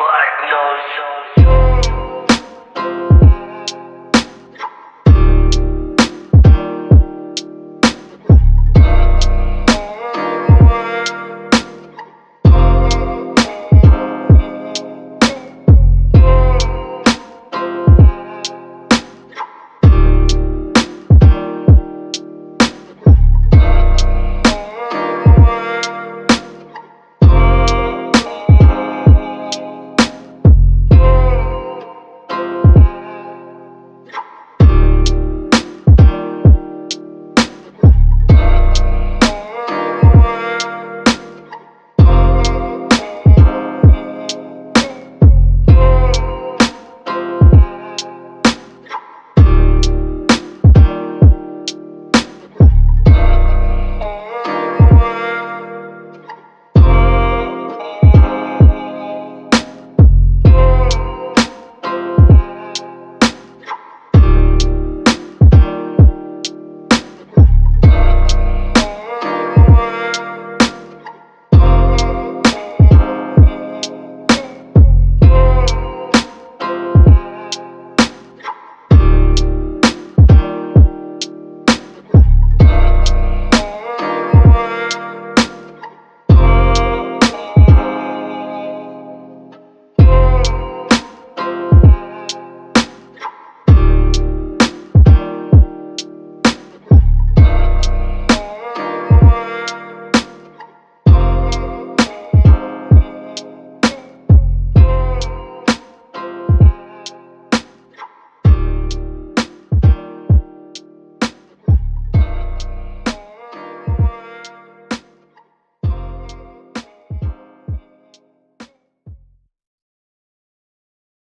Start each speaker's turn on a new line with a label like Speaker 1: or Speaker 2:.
Speaker 1: like no shows.